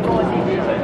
行こう、新人賞。